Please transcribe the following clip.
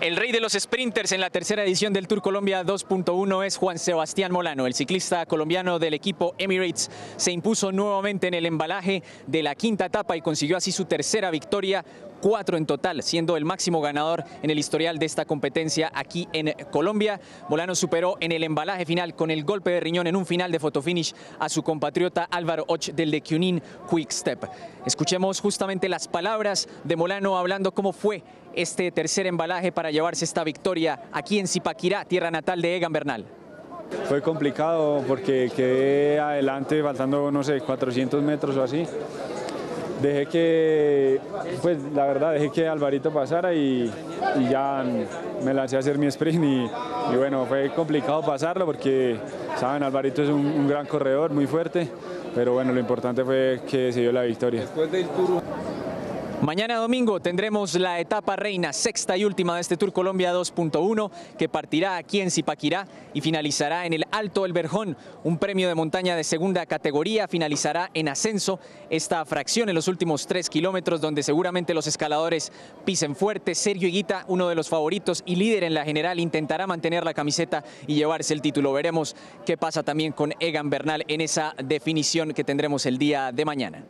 El rey de los sprinters en la tercera edición del Tour Colombia 2.1 es Juan Sebastián Molano. El ciclista colombiano del equipo Emirates se impuso nuevamente en el embalaje de la quinta etapa y consiguió así su tercera victoria cuatro en total, siendo el máximo ganador en el historial de esta competencia aquí en Colombia. Molano superó en el embalaje final con el golpe de riñón en un final de fotofinish a su compatriota Álvaro Och del de Cunin Quick Step. Escuchemos justamente las palabras de Molano hablando cómo fue este tercer embalaje para llevarse esta victoria aquí en Zipaquirá, tierra natal de Egan Bernal. Fue complicado porque quedé adelante faltando, no sé, 400 metros o así dejé que, pues la verdad, dejé que Alvarito pasara y, ya me lancé a hacer mi sprint y, bueno, fue complicado pasarlo porque, saben, Alvarito es un, gran corredor, muy fuerte, pero bueno, lo importante fue que se dio la victoria. Después del Mañana domingo tendremos la etapa reina, sexta y última de este Tour Colombia 2.1, que partirá aquí en Zipaquirá y finalizará en el Alto El Verjón, un premio de montaña de segunda categoría, finalizará en ascenso esta fracción en los últimos tres kilómetros, donde seguramente los escaladores pisen fuerte. Sergio Higuita, uno de los favoritos y líder en la general, intentará mantener la camiseta y llevarse el título. Veremos qué pasa también con Egan Bernal en esa definición que tendremos el día de mañana.